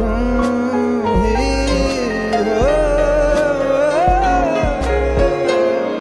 Mm.